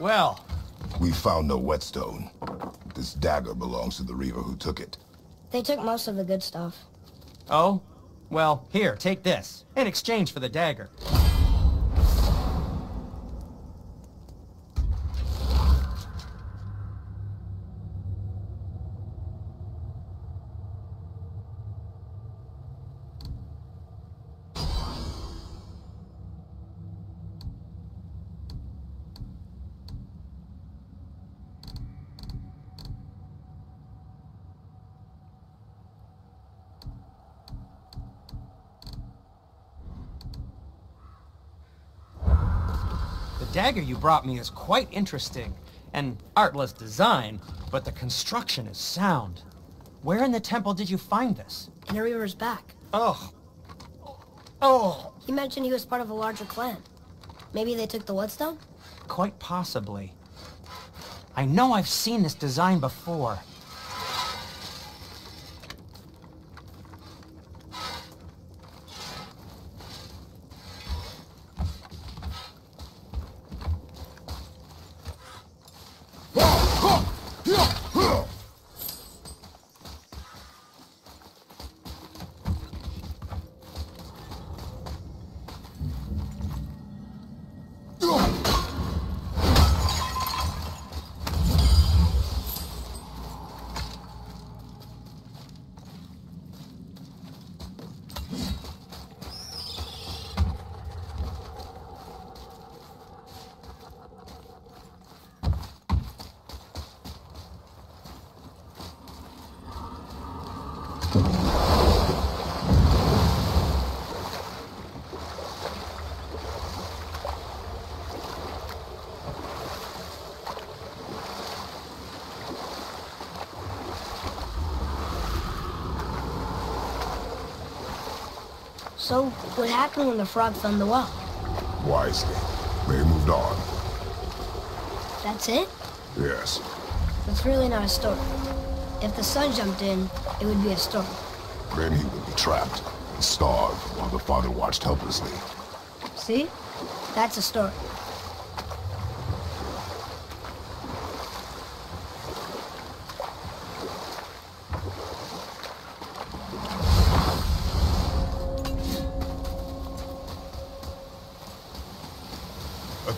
Well. We found no whetstone. This dagger belongs to the Reaver who took it. They took most of the good stuff. Oh? Well, here, take this. In exchange for the dagger. Dagger you brought me is quite interesting. An artless design, but the construction is sound. Where in the temple did you find this? In a Reaver's back. Oh. Oh. He mentioned he was part of a larger clan. Maybe they took the whetstone? Quite possibly. I know I've seen this design before. So, what happened when the frog found the well? Wisely. They moved on. That's it? Yes. It's really not a story. If the son jumped in, it would be a story. Then he would be trapped and starve while the father watched helplessly. See? That's a story.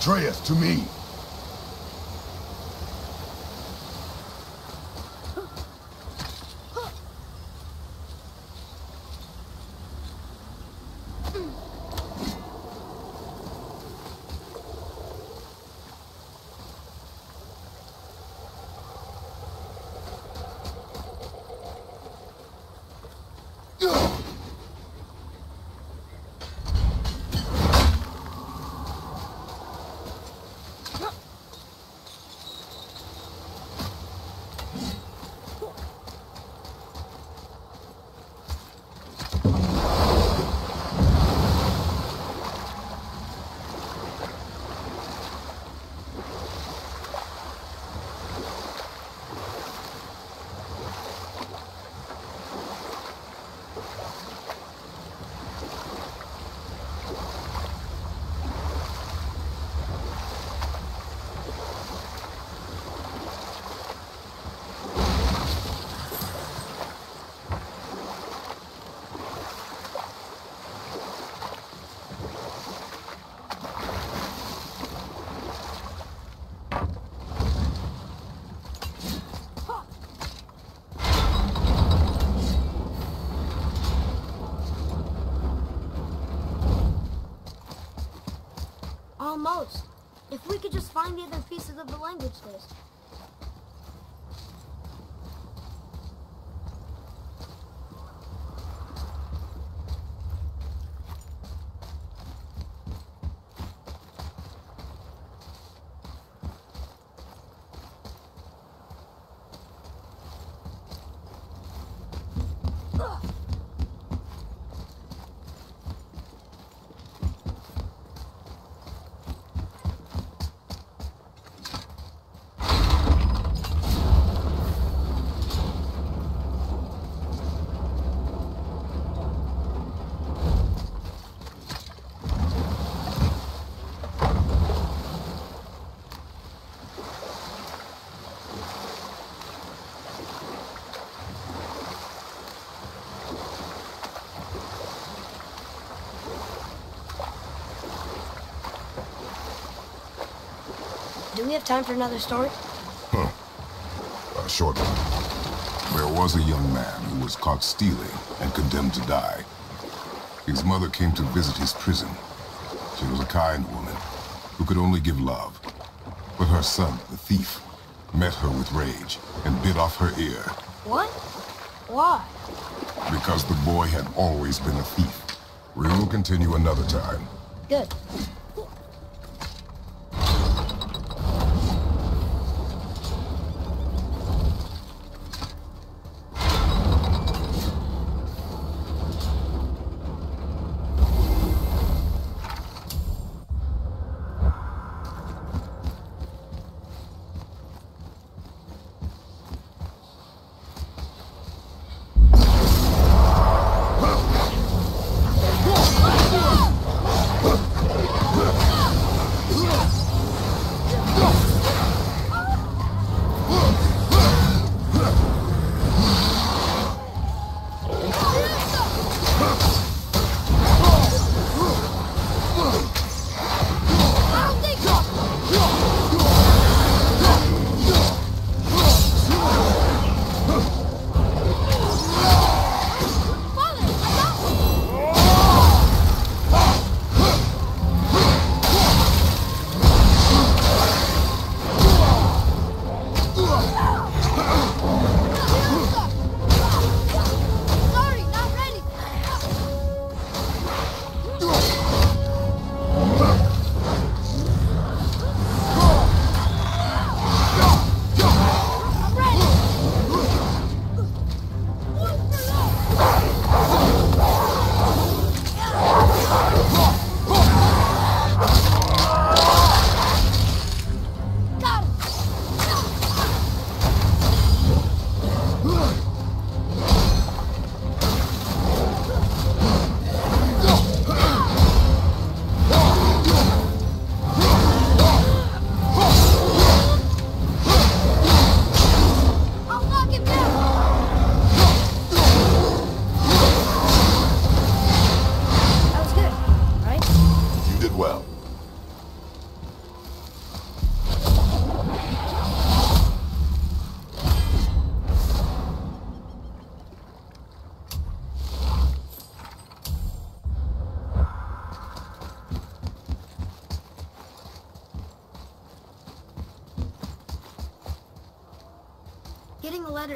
Atreus, to me. Pieces of the language disc. We have time for another story? Huh. Uh, a short one. There was a young man who was caught stealing and condemned to die. His mother came to visit his prison. She was a kind woman who could only give love. But her son, the thief, met her with rage and bit off her ear What? Why? because the boy had always been a thief. We will continue another time. Good.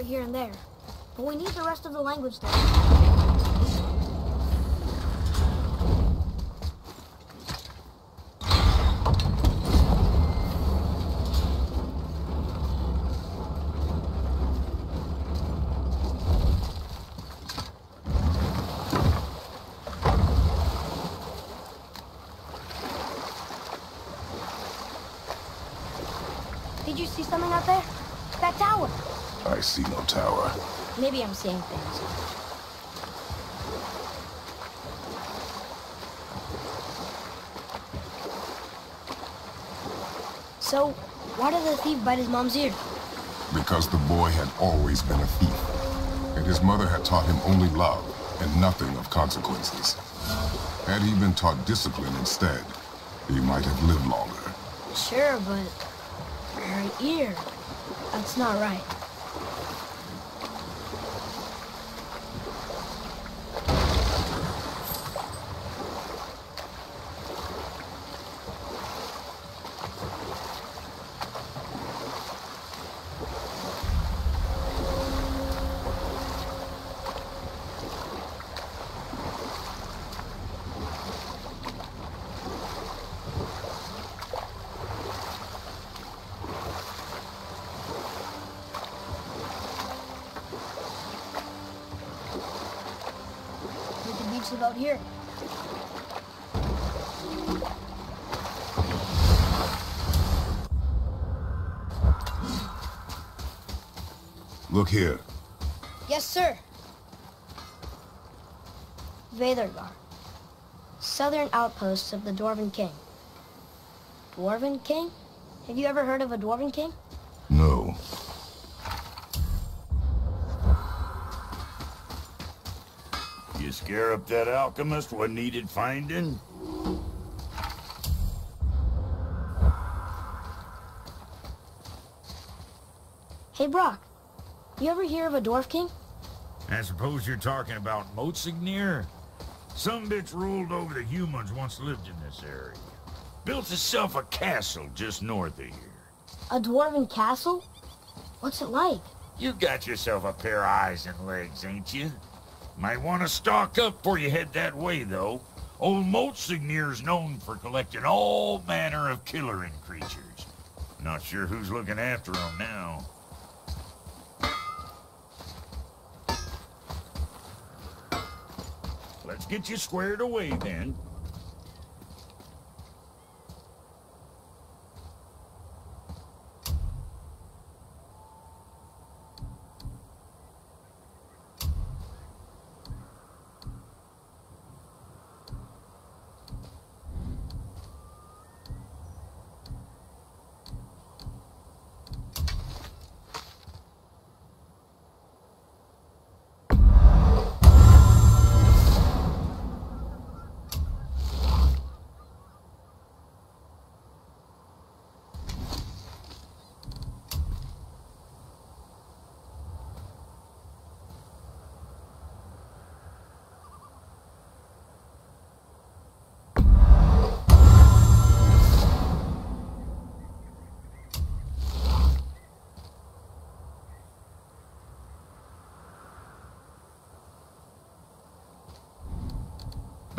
Here and there. But we need the rest of the language disc. Did you see something out there? That tower. I see no tower. Maybe I'm seeing things. So, why did the thief bite his mom's ear? Because the boy had always been a thief. And his mother had taught him only love and nothing of consequences. Had he been taught discipline instead, he might have lived longer. Sure, but her ear. That's not right. Looks about here. Look here. Yes, sir. Veithurgard. Southern outposts of the Dwarven King. Dwarven King? Have you ever heard of a Dwarven King? No. Scare up that alchemist what needed finding? Hey, Brok. You ever hear of a Dwarf King? I suppose you're talking about Modsognir? Some bitch ruled over the humans once lived in this area. Built itself a castle just north of here. A Dwarven castle? What's it like? You got yourself a pair of eyes and legs, ain't you? Might want to stock up before you head that way, though. Old Modsognir's known for collecting all manner of killering creatures. Not sure who's looking after now. Let's get you squared away, then.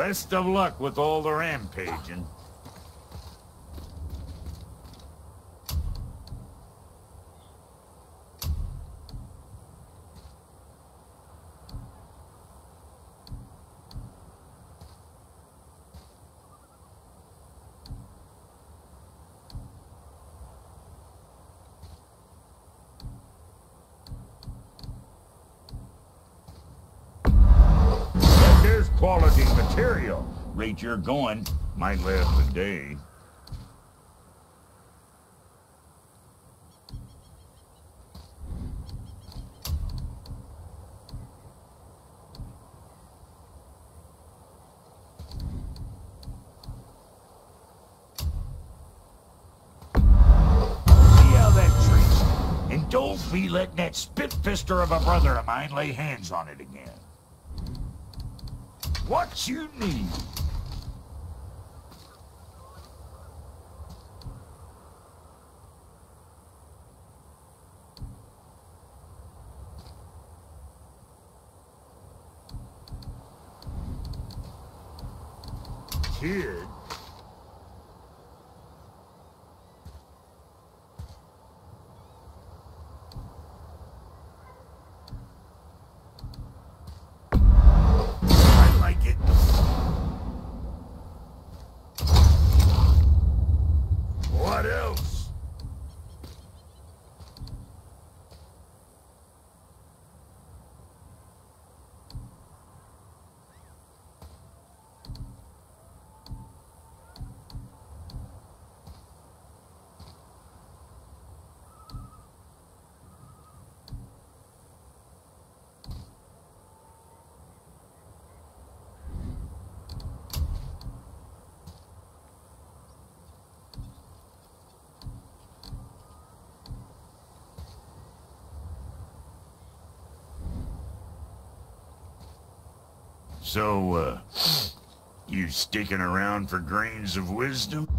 Best of luck with all the rampaging. But there's quality material. Rate you're going, might last a day. Don't be letting that spit-fister of a brother of mine lay hands on it again. What you need? Kid? I like it. What else? So, uh, you sticking around for grains of wisdom?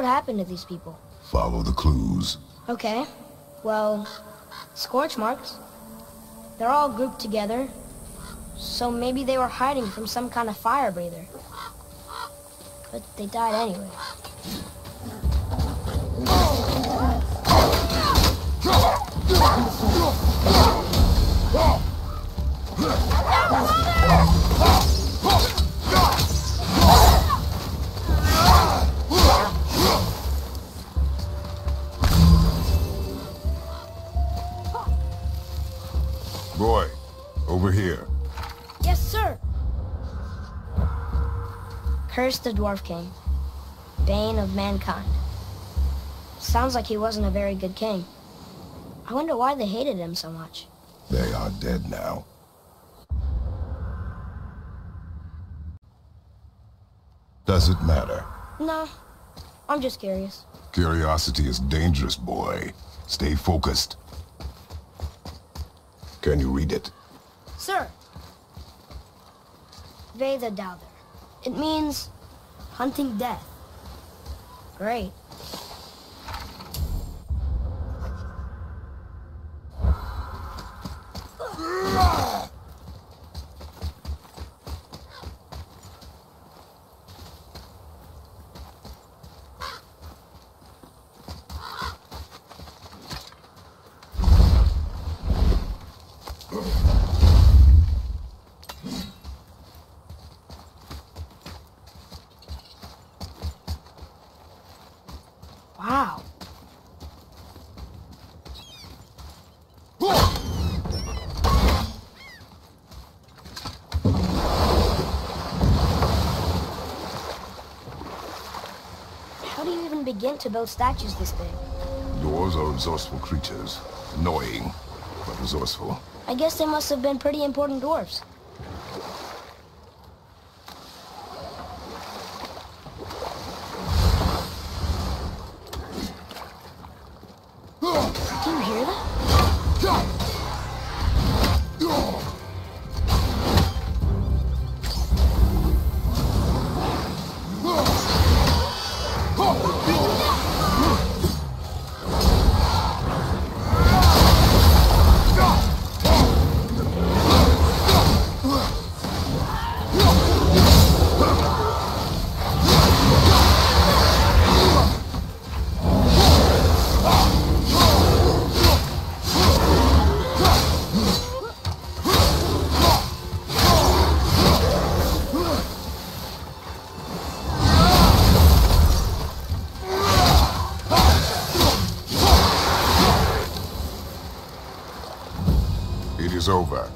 What happened to these people? Follow the clues. Okay. Well, scorch marks. They're all grouped together. So maybe they were hiding from some kind of fire breather. But they died anyway. Curse the Dwarf King. Bane of mankind. Sounds like he wasn't a very good king. I wonder why they hated him so much. They are dead now. Does it matter? No, I'm just curious. Curiosity is dangerous, boy. Stay focused. Can you read it? Sir. Veda Douther. It means hunting death. Great. Wow. How do you even begin to build statues this big? Dwarves are resourceful creatures. Annoying, but resourceful. I guess they must have been pretty important dwarfs. Over.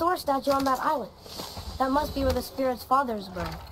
Thor statue on that island. That must be where the spirit's fathers were.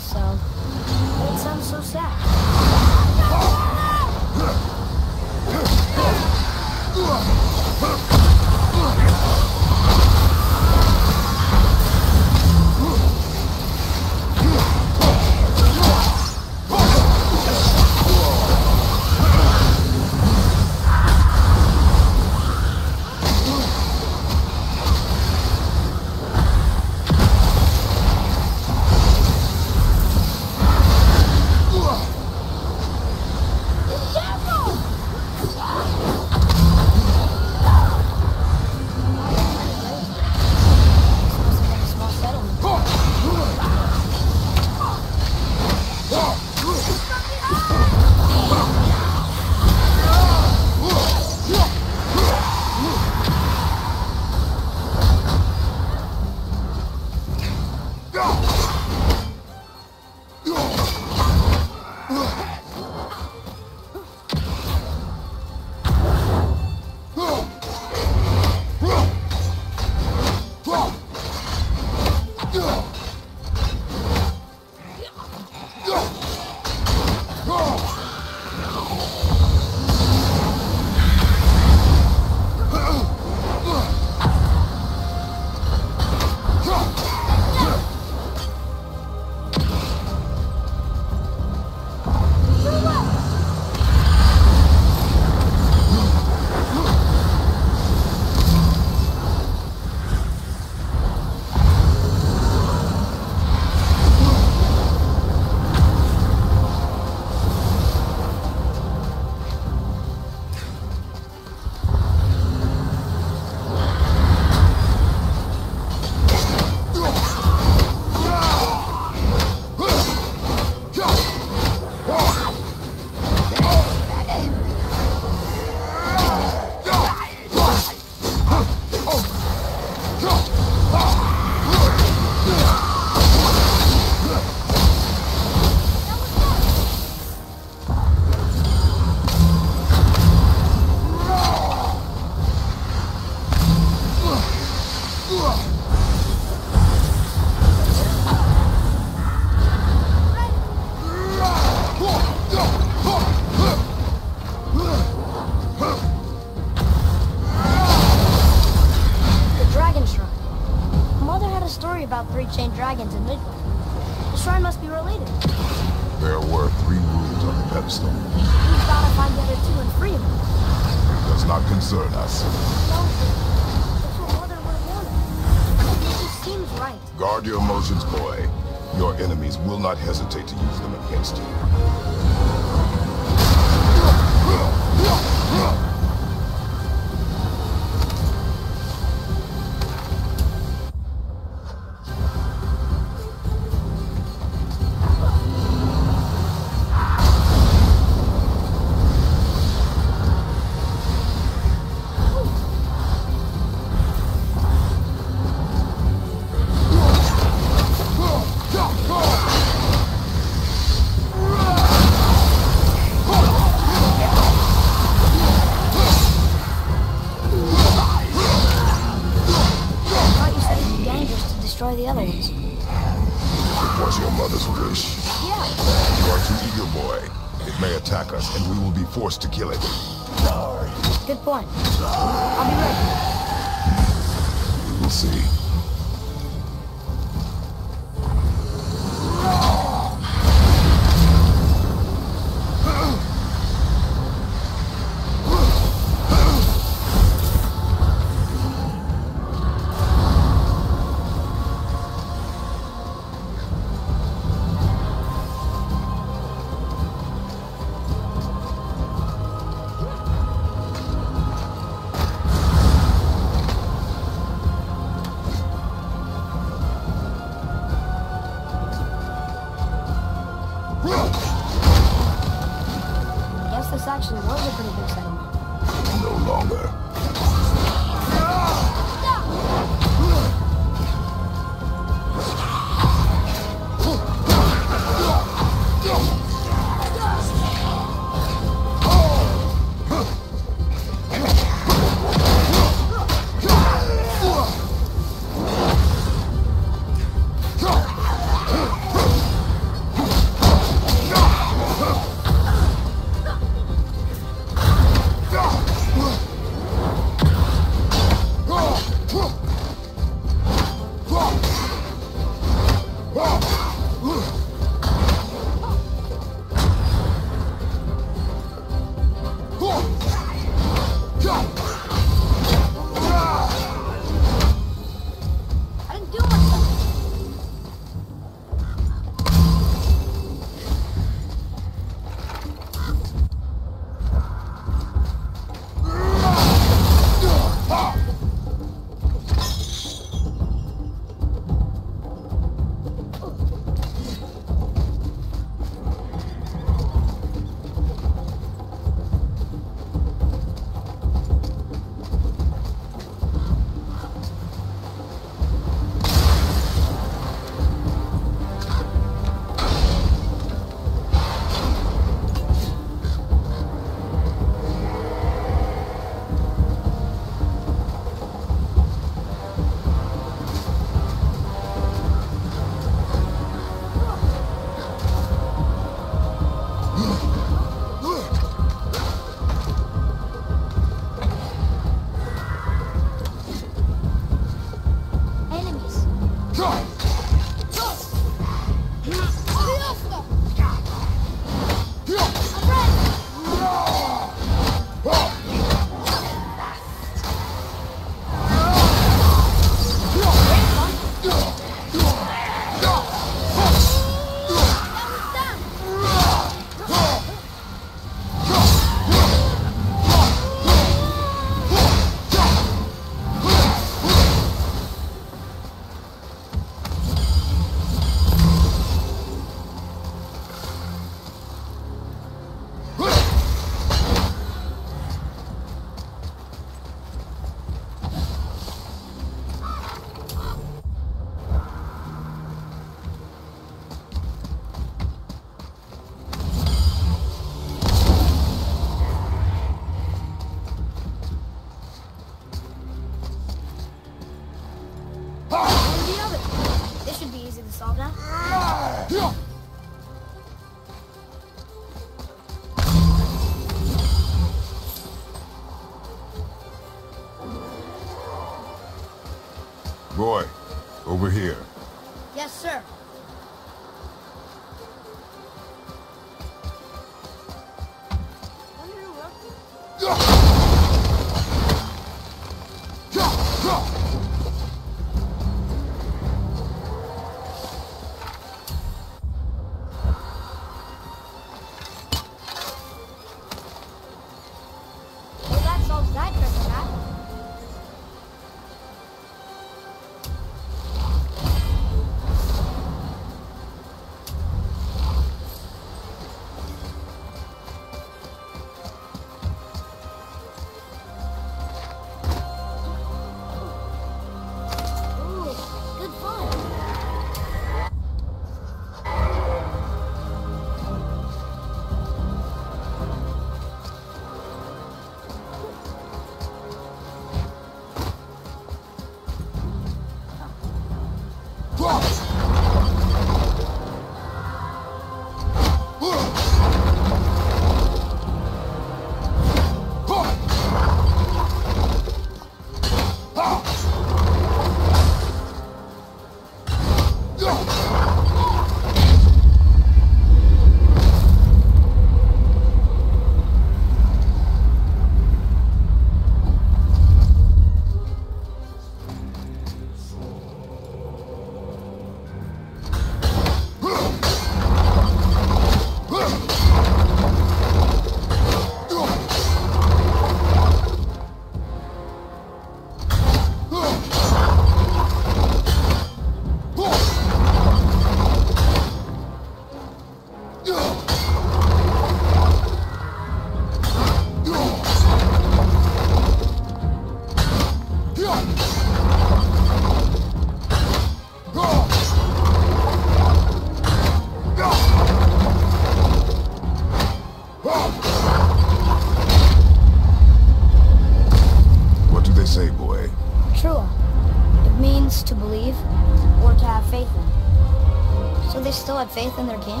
In their king?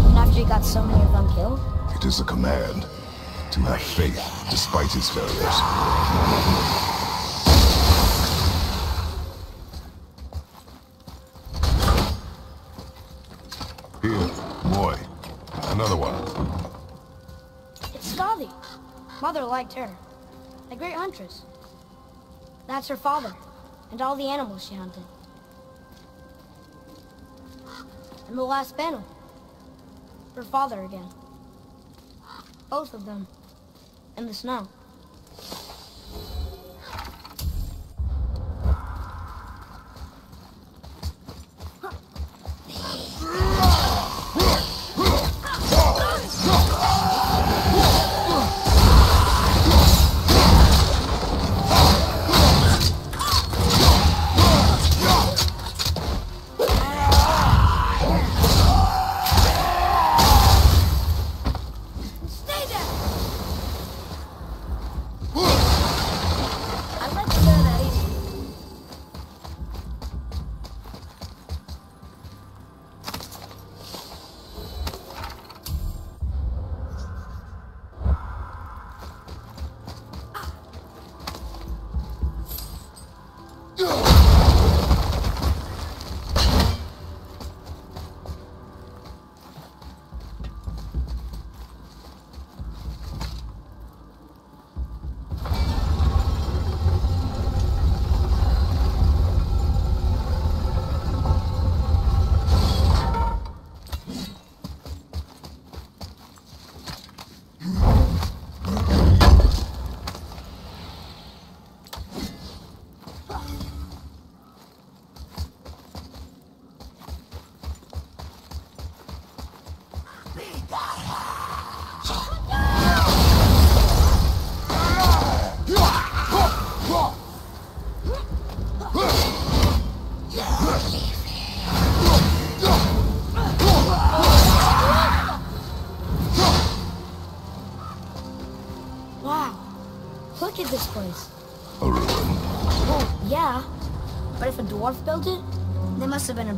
Even after he got so many of them killed? It is a command to have faith despite his failures. Here, boy. Another one. It's Skadi. Mother liked her. A great huntress. That's her father, and all the animals she hunted. And the last panel. Her father again. Both of them. In the snow. Stay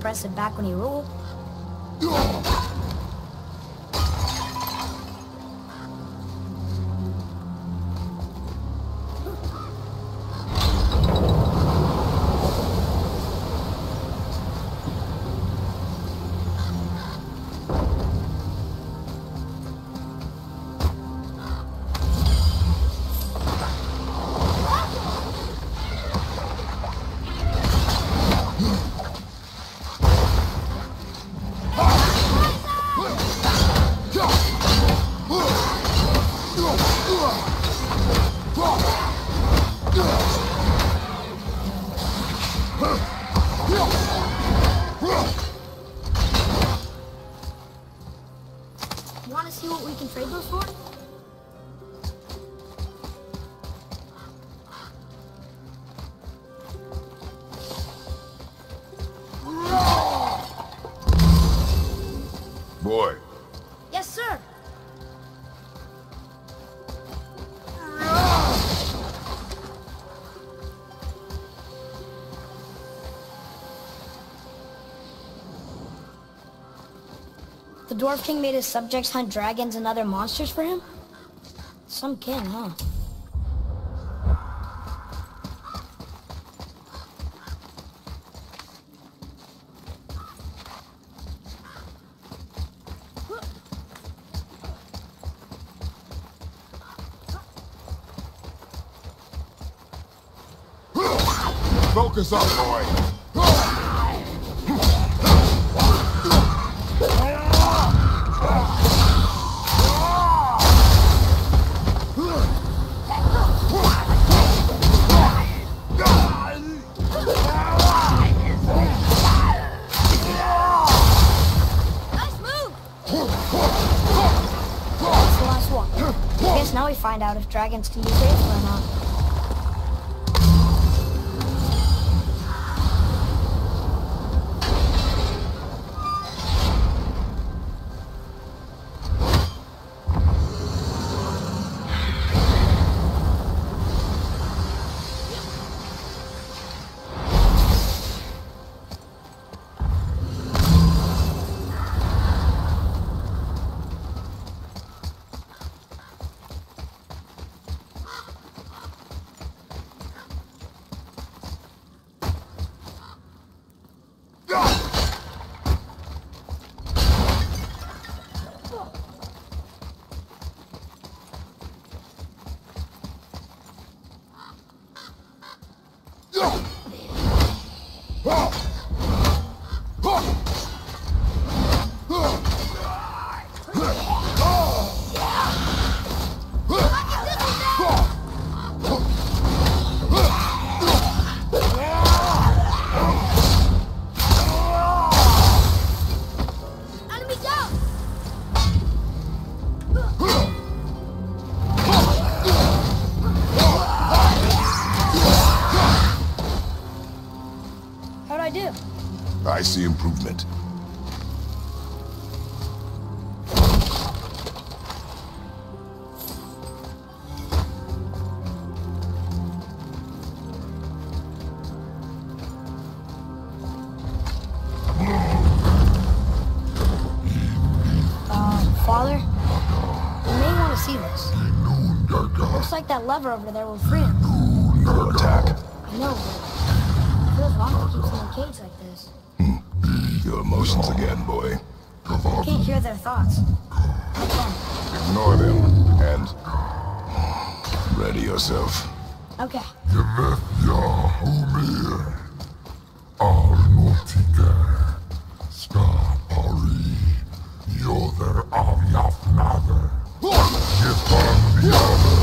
impressive back when he ruled. To see what Dwarf King made his subjects hunt dragons and other monsters for him? Some king, huh? Focus up, boy. Dragons can be Lever over there will free him. Your attack. I know, but feels wrong to keep them in a cage like this. Hmm. Your emotions again, boy. I can't hear their thoughts. Ignore them and ready yourself. Okay. Got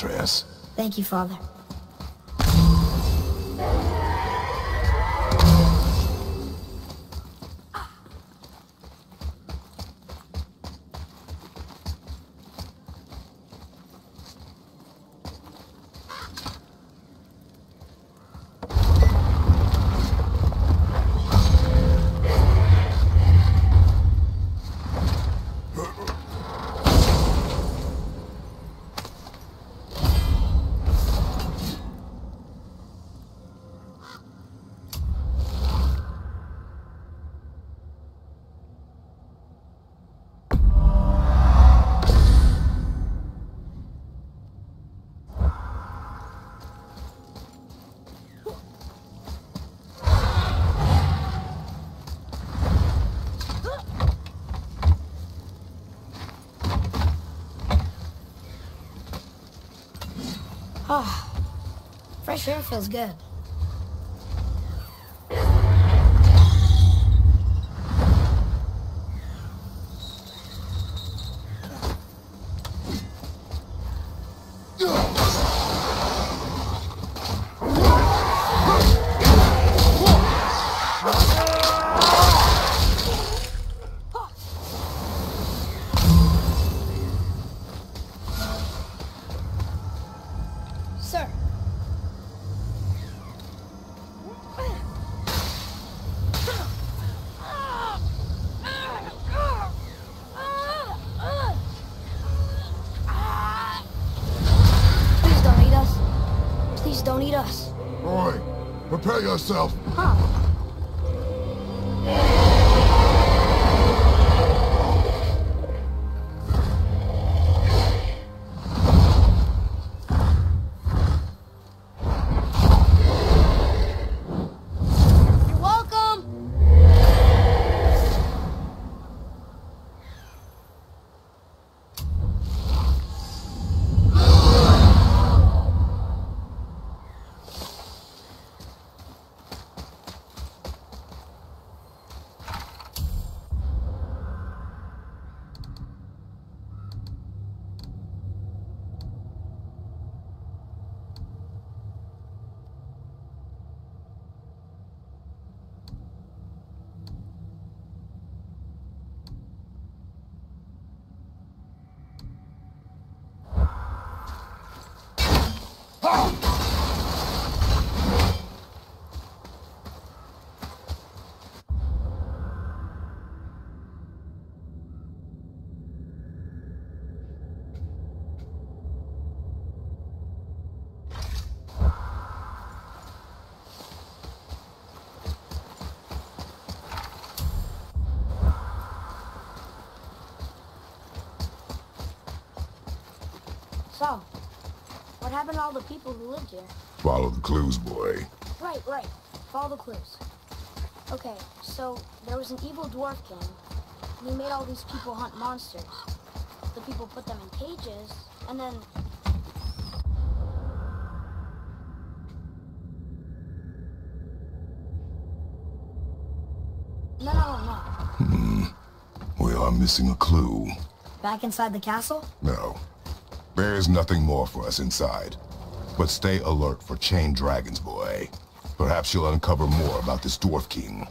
Atreus. Thank you, Father. Ah, fresh air feels good. Yourself. Huh. You're welcome. So, what happened to all the people who lived here? Follow the clues, boy. Right, right. Follow the clues. Okay, so there was an evil dwarf king, and he made all these people hunt monsters. The people put them in cages, and then. No, no, no. Hmm. We are missing a clue. Back inside the castle? No. There is nothing more for us inside. But stay alert for chained dragons, boy. Perhaps you'll uncover more about this Dwarf King.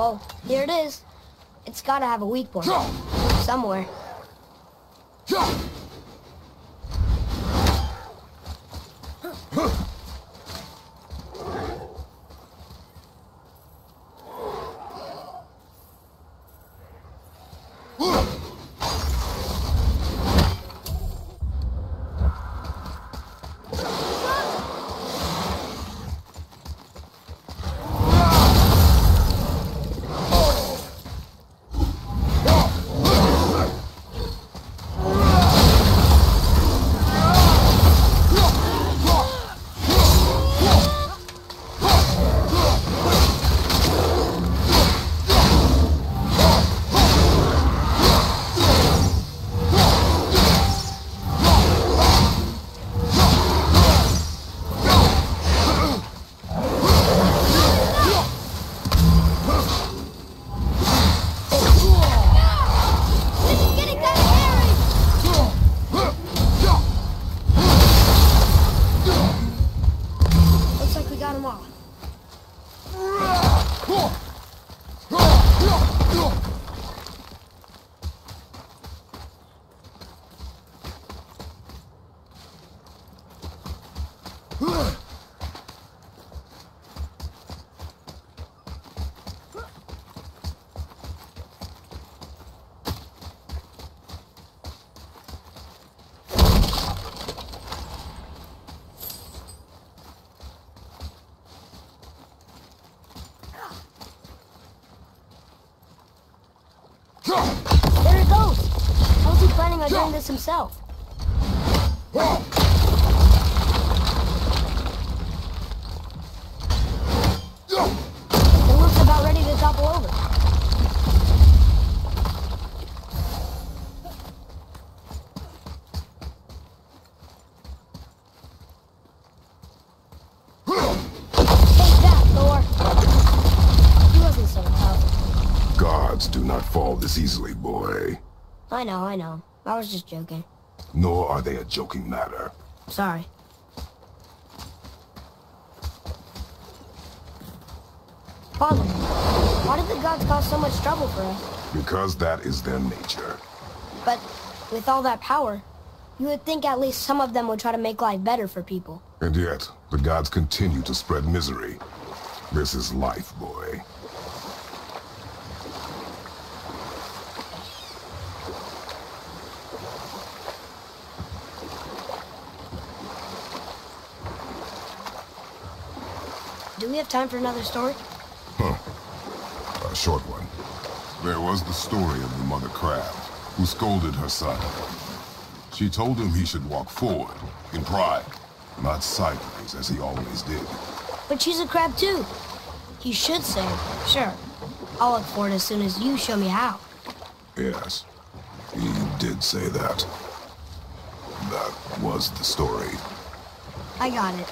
Whoa, here it is. It's gotta have a weak point. Somewhere. This easily, boy. I know, I know. I was just joking. Nor are they a joking matter. Sorry. Father, why did the gods cause so much trouble for us? Because that is their nature. But with all that power, you would think at least some of them would try to make life better for people. And yet, the gods continue to spread misery. This is life, boy. Do we have time for another story? Huh. A short one. There was the story of the mother crab, who scolded her son. She told him he should walk forward, in pride, not sideways as he always did. But she's a crab too. You should say, sure. I'll look for it as soon as you show me how. Yes, he did say that. That was the story. I got it.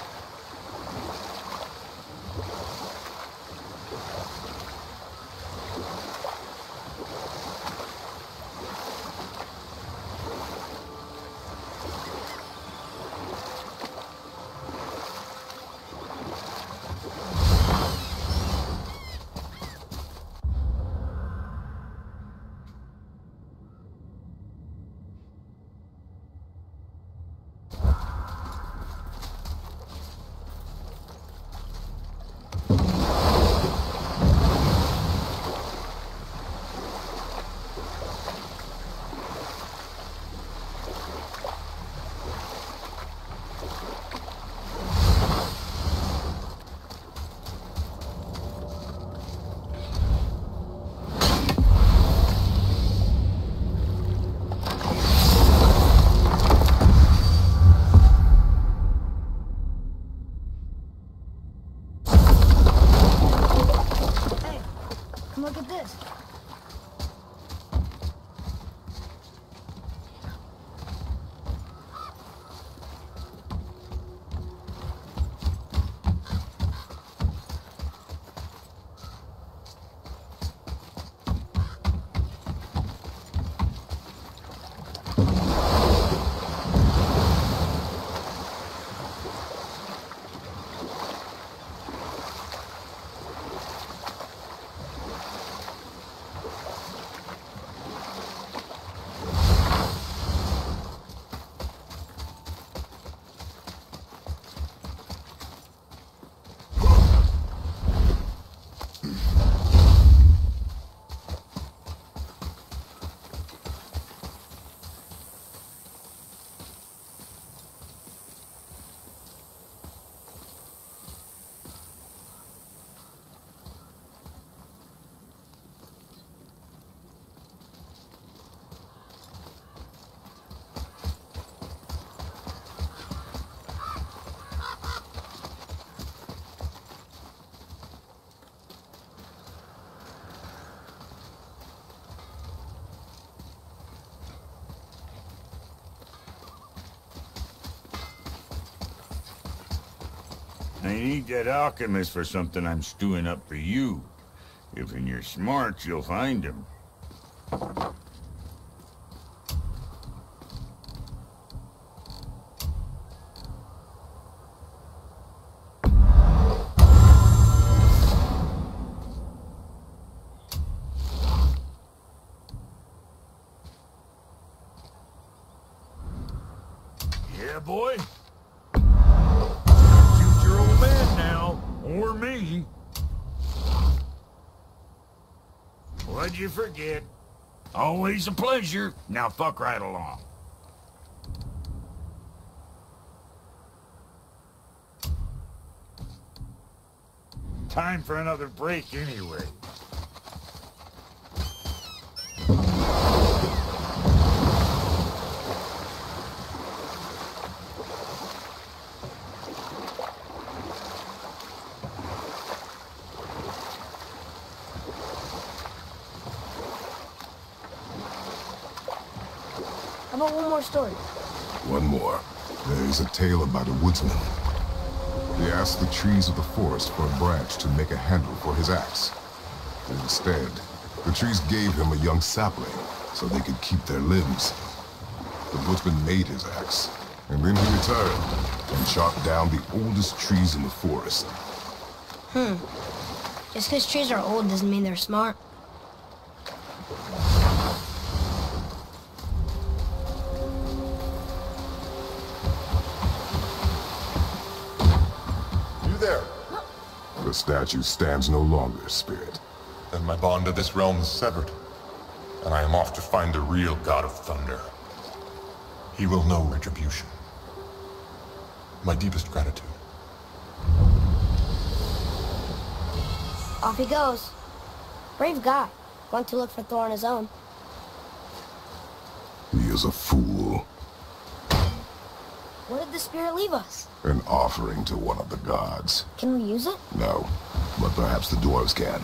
That alchemist for something I'm stewing up for you. If in your smarts, you'll find him. Yeah, boy? Now, or me. What'd you forget? Always a pleasure. Now fuck right along. Time for another break anyway. Story? One more. There is a tale about a woodsman. He asked the trees of the forest for a branch to make a handle for his axe. Instead, the trees gave him a young sapling so they could keep their limbs. The woodsman made his axe, and then he returned and chopped down the oldest trees in the forest. Hmm. Just because trees are old doesn't mean they're smart. Statue stands no longer, Spirit. Then my bond to this realm is severed, and I am off to find the real God of Thunder. He will know retribution. My deepest gratitude. Off he goes. Brave guy. Going to look for Thor on his own. He is a fool. What did the spirit leave us? An offering to one of the gods. Can we use it? No, but perhaps the dwarves can.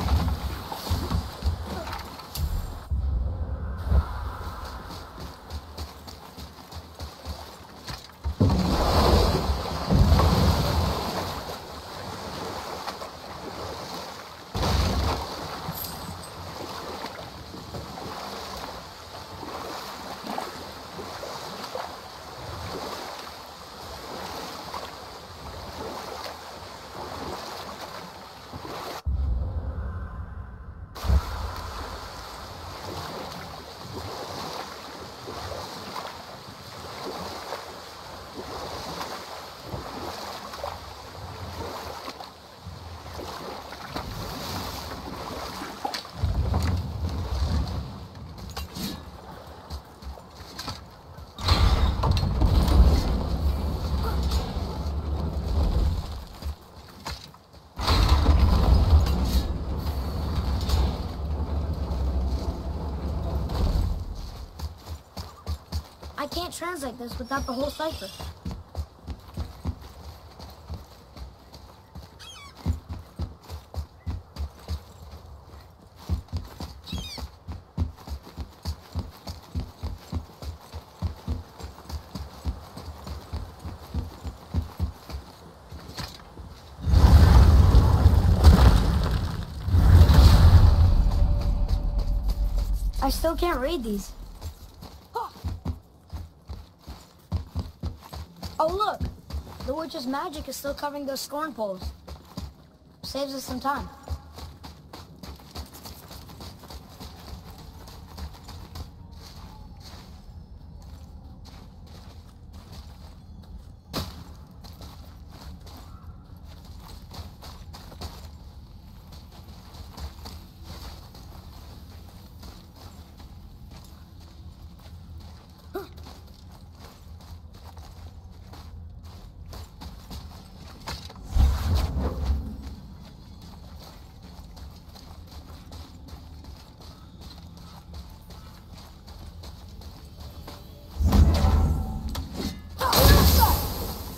Can't translate this without the whole cipher. I still can't read these. Oh, look! The witch's magic is still covering those scorn poles. Saves us some time.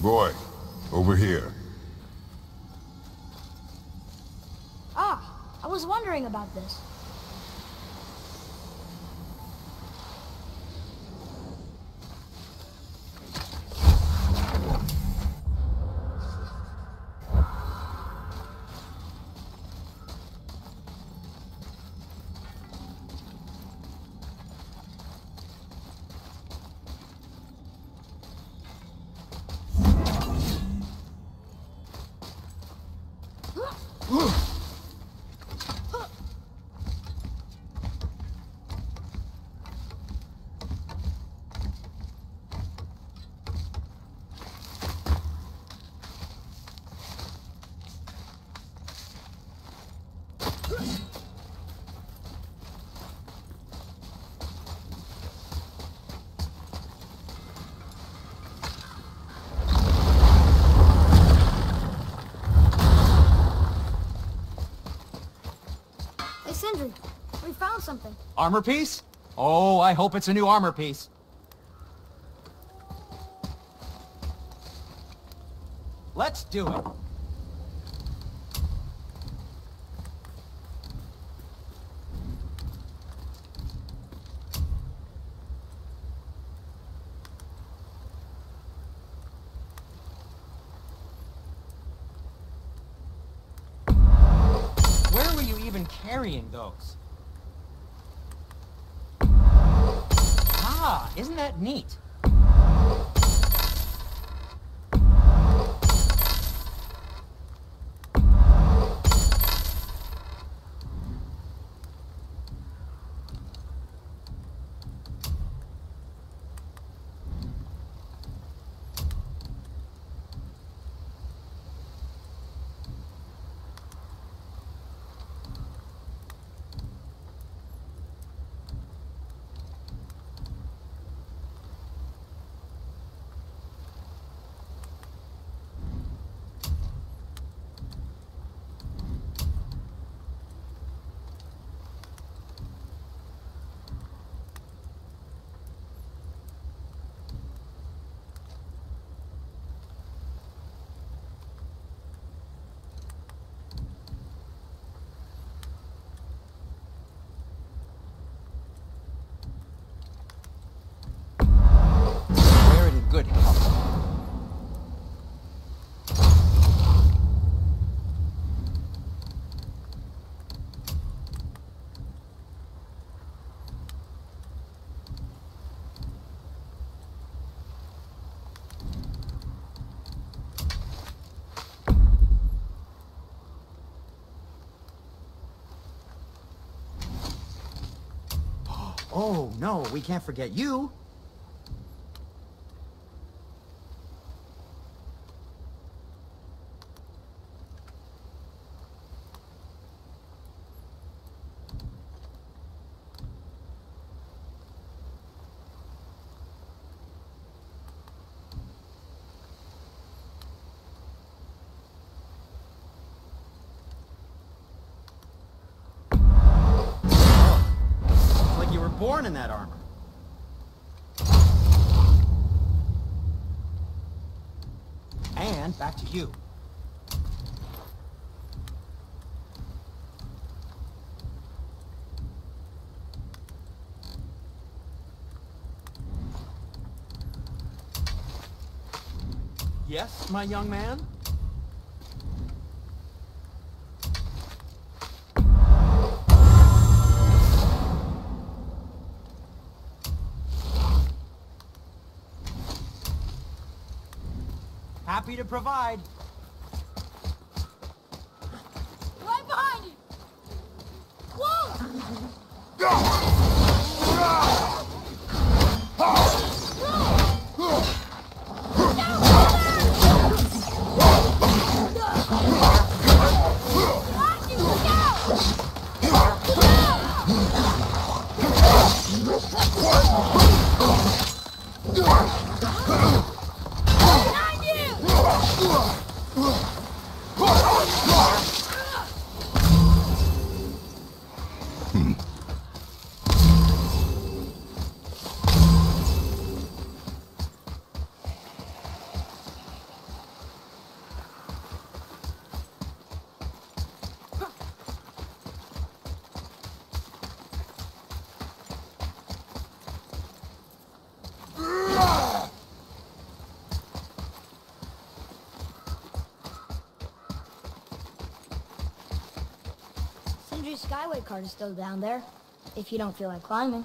Boy, over here. Ah, I was wondering about this. Hey, Sindri, we found something. Armor piece? Oh, I hope it's a new armor piece. Let's do it. carrying those. Neat? Wear it in good health. Oh, no, we can't forget you. Like you were born in that armor. And back you. Yes, my young man? Happy to provide. Cart is still down there, if you don't feel like climbing.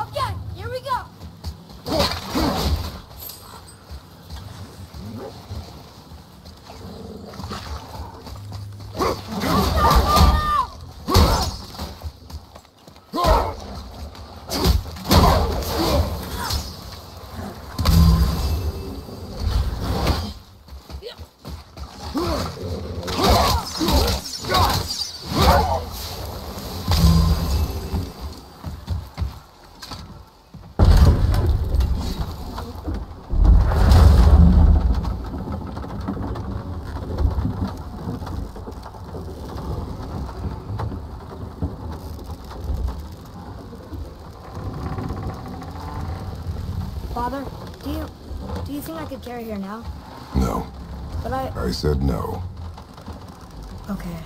Okay, here we go. Father, do you do you think I could carry her now? No. But I I said no. okay.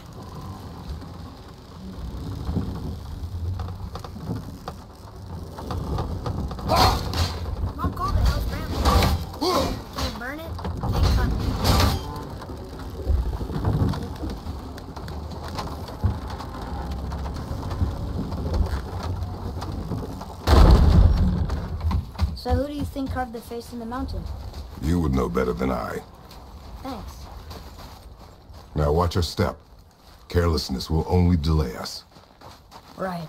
Mom called the house ramp. Can you burn it? Can't cut me. So who do you think carved the face in the mountain? Would know better than I. Thanks. Now watch your step. Carelessness will only delay us. Right.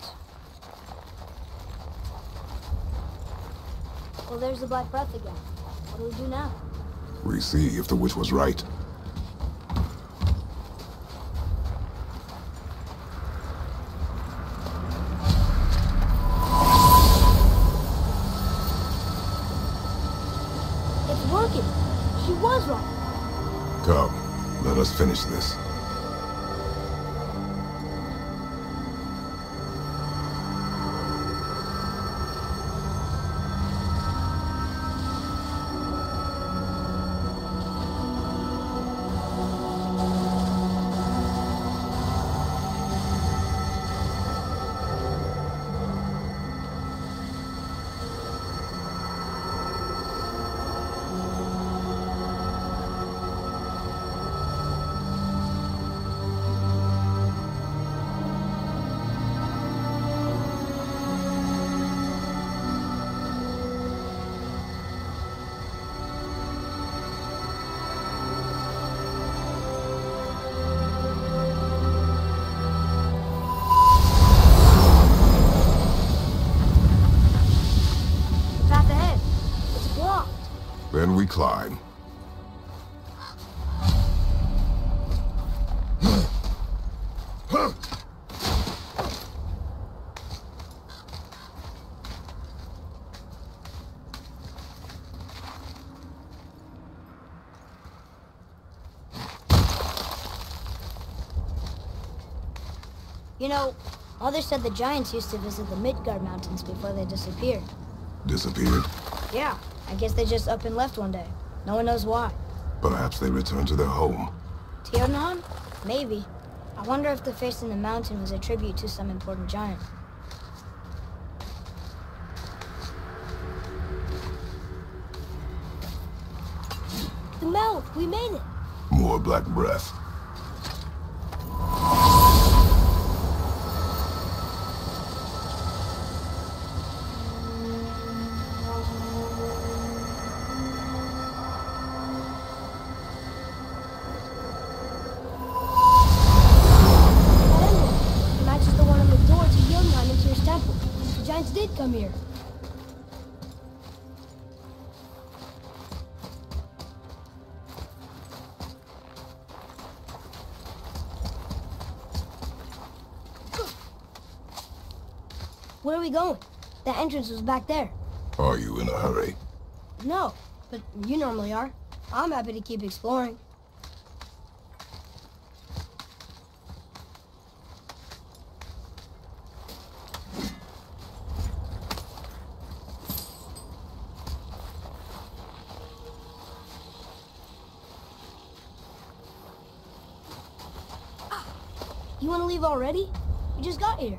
Well, there's the Black Breath again. What do we do now? We see if the witch was right. It's working. She was wrong. Come, let us finish this. You know, Mother said the giants used to visit the Midgard Mountains before they disappeared. Disappeared. Yeah, I guess they just up and left one day. No one knows why. Perhaps they returned to their home. Jotunheim? Maybe. I wonder if the face in the mountain was a tribute to some important giant. The mouth! We made it! More black breath. Entrance was back there. Are you in a hurry? No, but you normally are. I'm happy to keep exploring. You want to leave already? You just got here.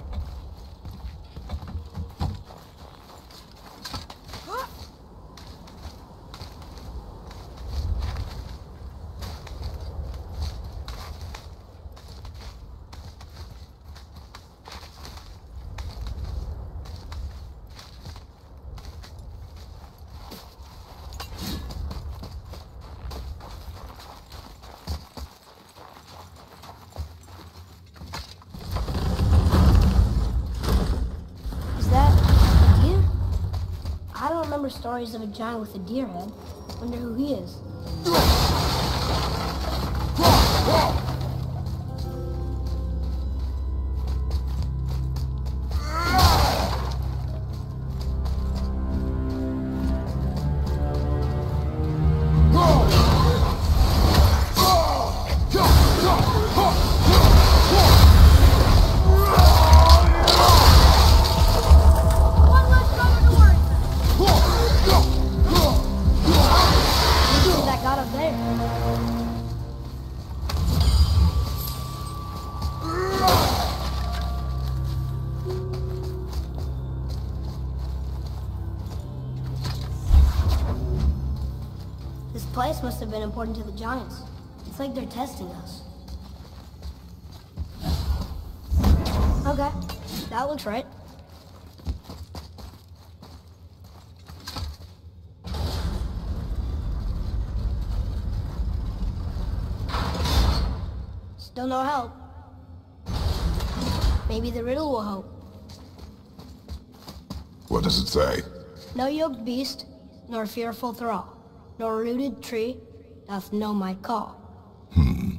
Is that a deer? I don't remember stories of a giant with a deer head. Wonder who he is. Been important to the Giants. It's like they're testing us. Okay, that looks right. Still no help. Maybe the riddle will help. What does it say? No yoked beast, nor fearful thrall, nor rooted tree doth know my call. Huh? Hmm.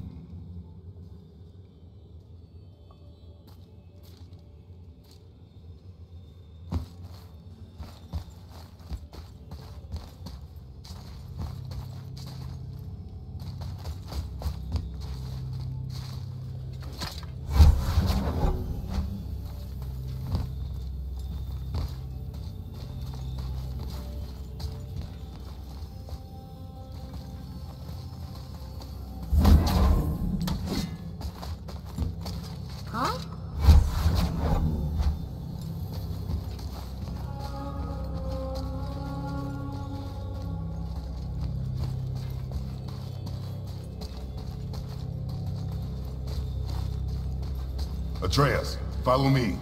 Atreus, follow me.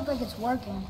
Look like it's working.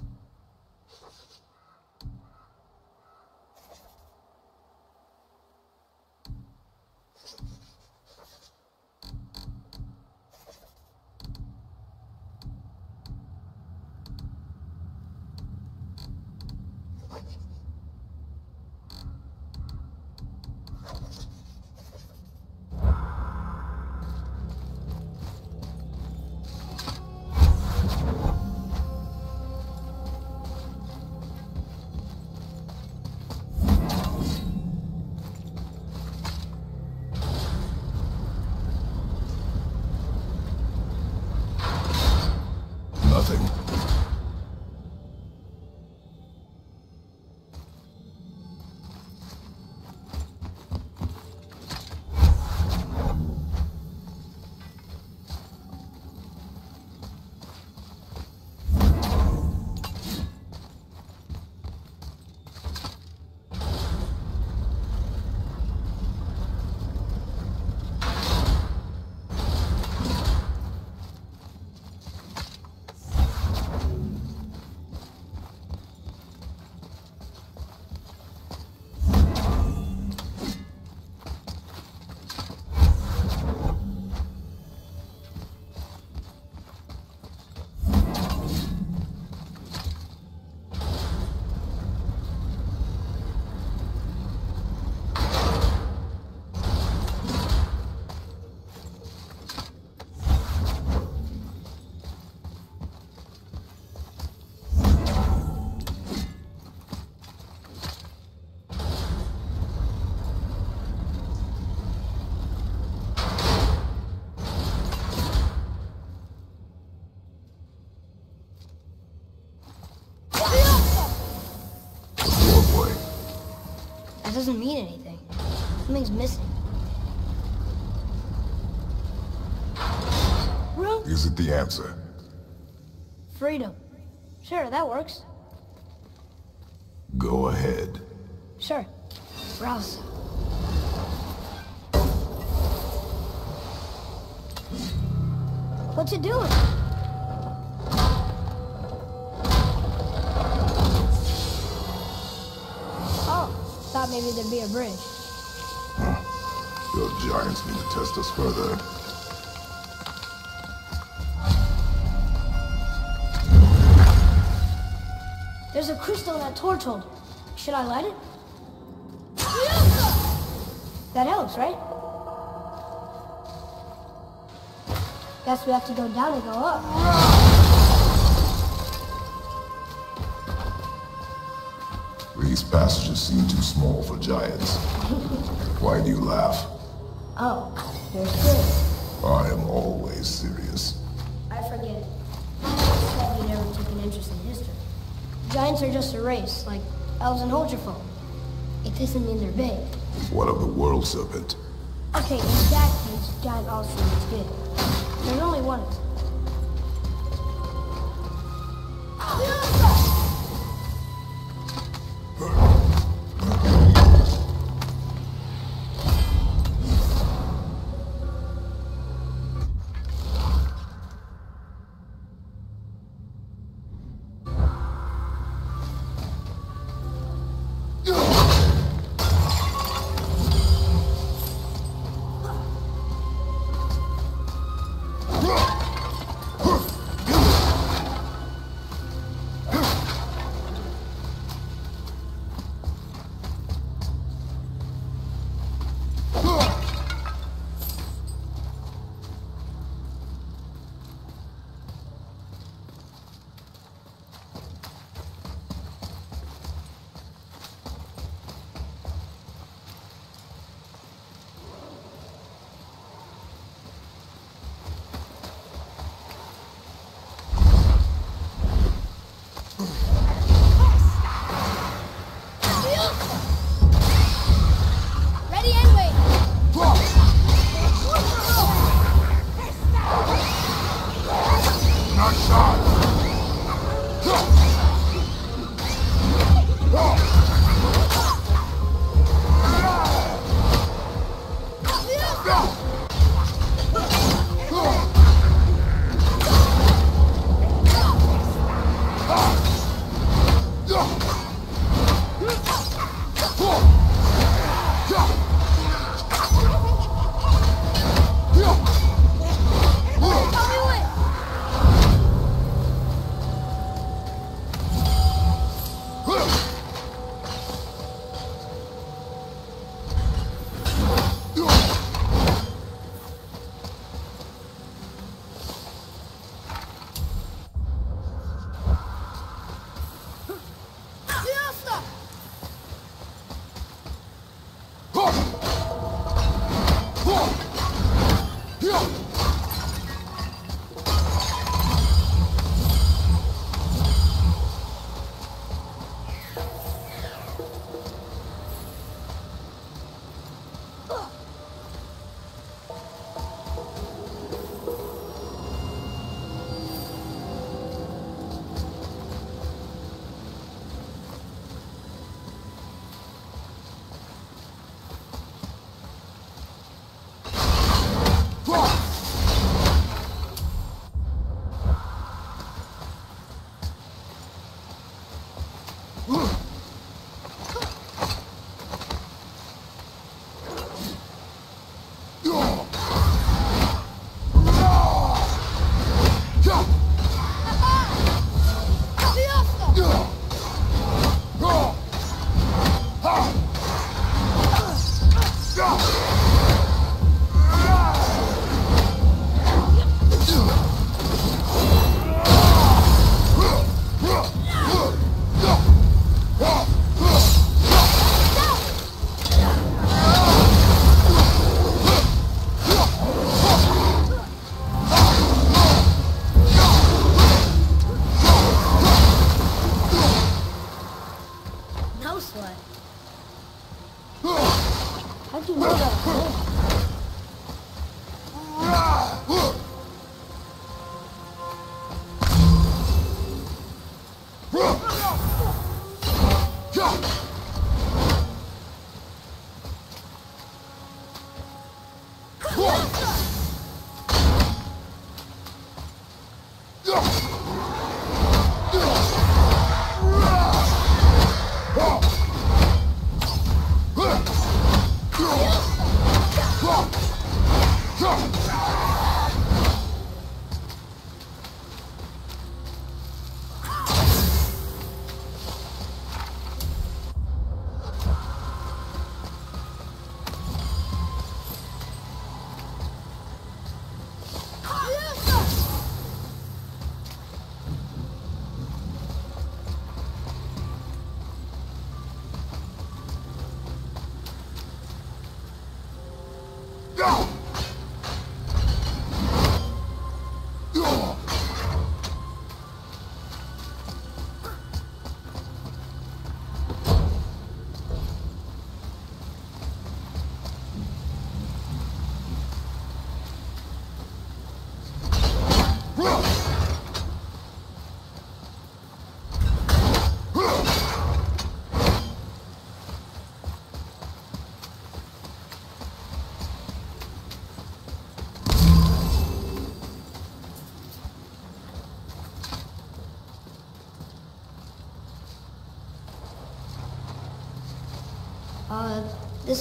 doesn't mean anything. Something's missing. Room? Is it the answer? Freedom. Sure, that works. Go ahead. Sure. Rouse. What's it doing? Maybe there'd be a bridge. Your giants need to test us further. There's a crystal in that torch holder. Should I light it? That helps, right? Guess we have to go down and go up. These passages seem too small for giants. Why do you laugh? Oh, you're serious. I am always serious. I forget said you never took an interest in history. Giants are just a race, like elves and Holgerfolk. It doesn't mean they're big. What of the world serpent? Okay, in that case, giant also means big. There's only one.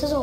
This is a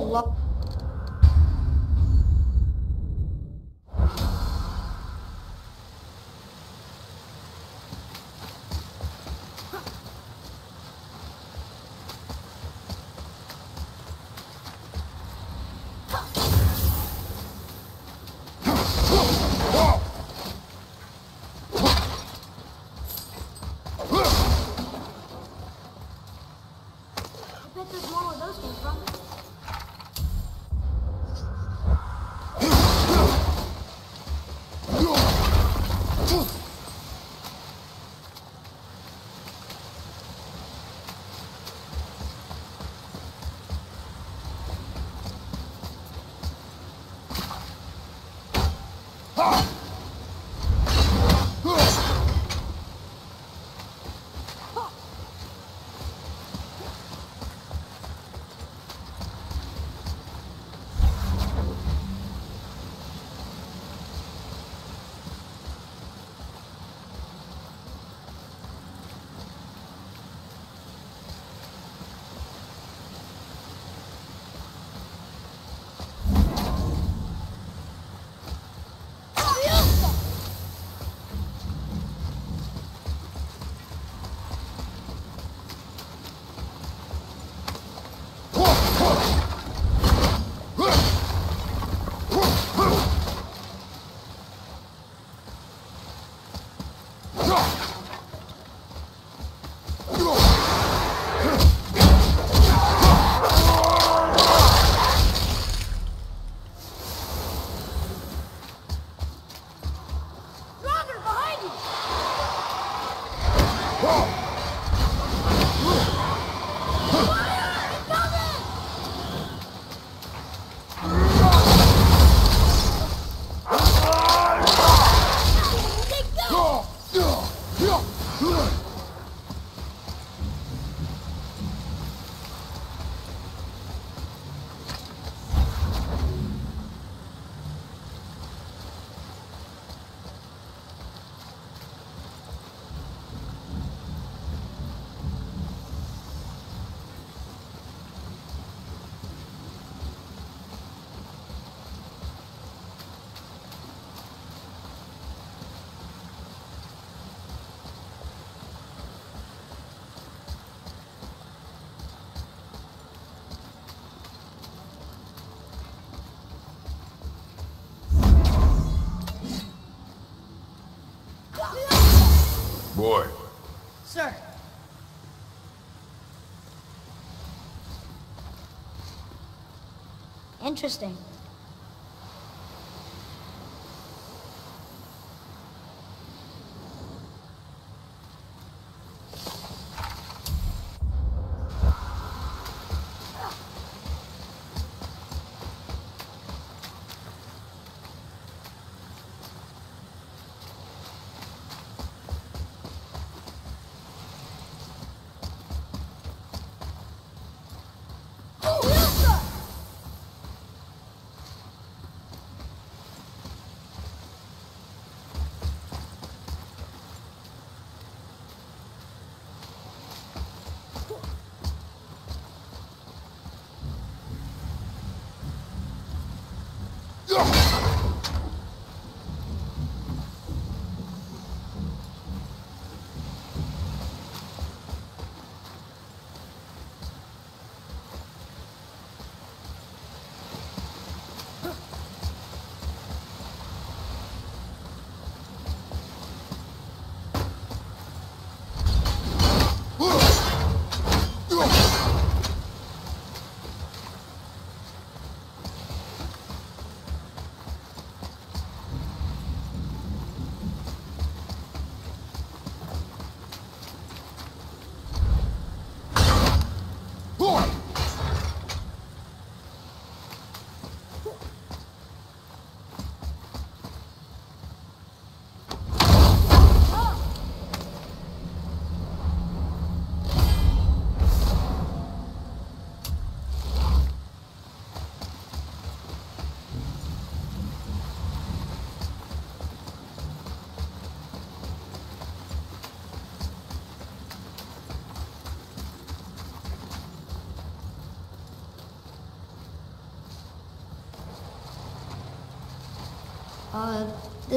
Interesting.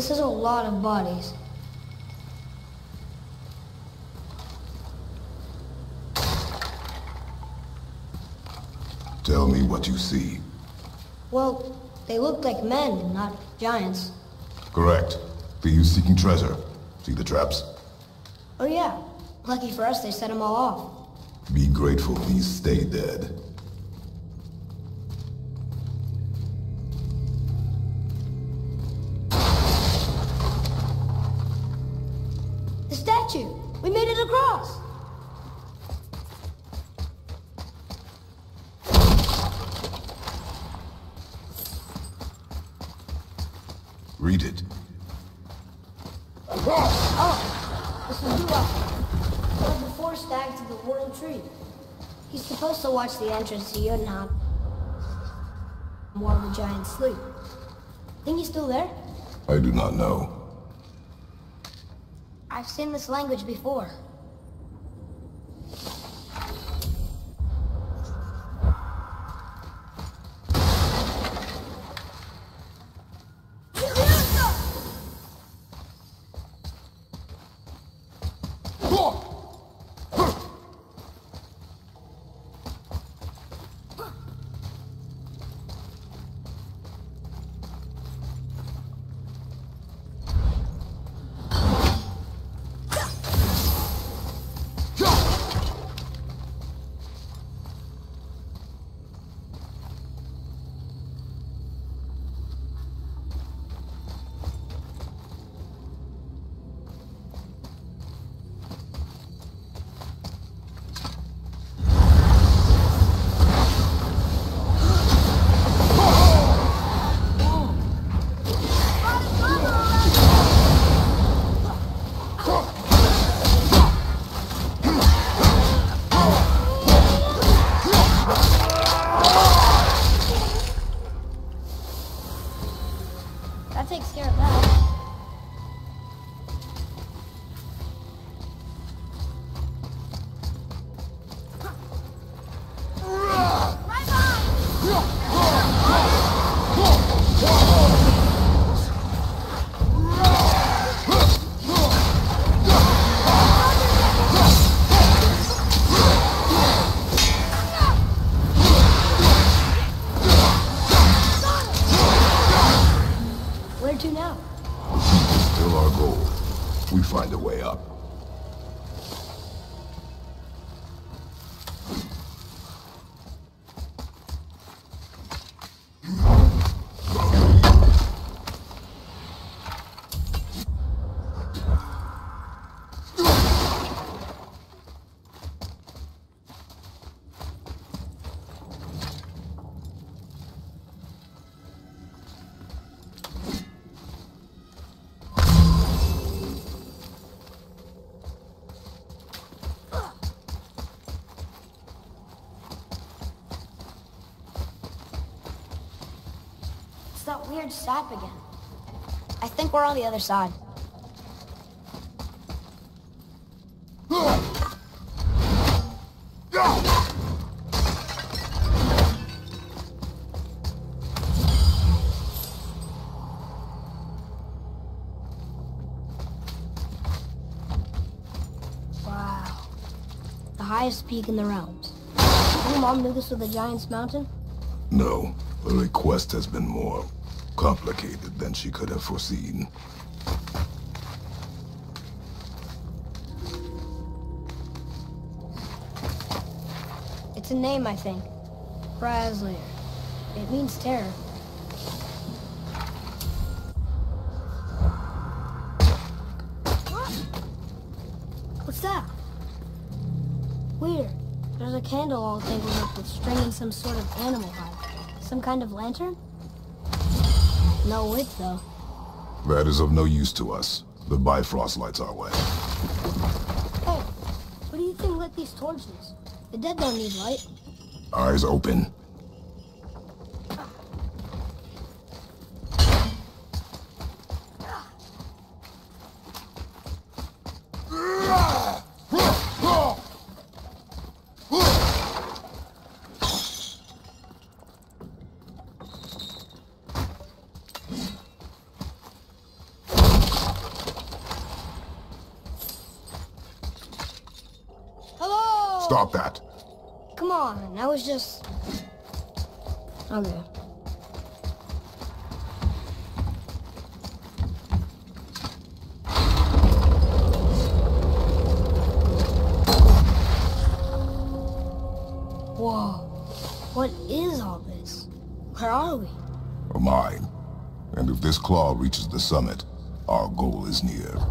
This is a lot of bodies. Tell me what you see. Well, they looked like men, not giants. Correct. Thieves seeking treasure. See the traps? Oh yeah. Lucky for us, they set them all off. Be grateful these stay dead. Entrance to Jotunheim while the giants sleep. Think he's still there? I do not know. I've seen this language before. Find a way up. Weird sap again. I think we're on the other side. Wow. The highest peak in the realms. Your mom knew this was the Giant's Mountain? No, the request has been more complicated than she could have foreseen. It's a name, I think. Hraezlyr. It means terror. What's that? Weird. There's a candle all tangled up with string and some sort of animal hide. Some kind of lantern? No wick, though. That is of no use to us. The Bifrost lights our way. Hey, what do you think lit these torches? The dead don't need light. Eyes open. This claw reaches the summit, our goal is near.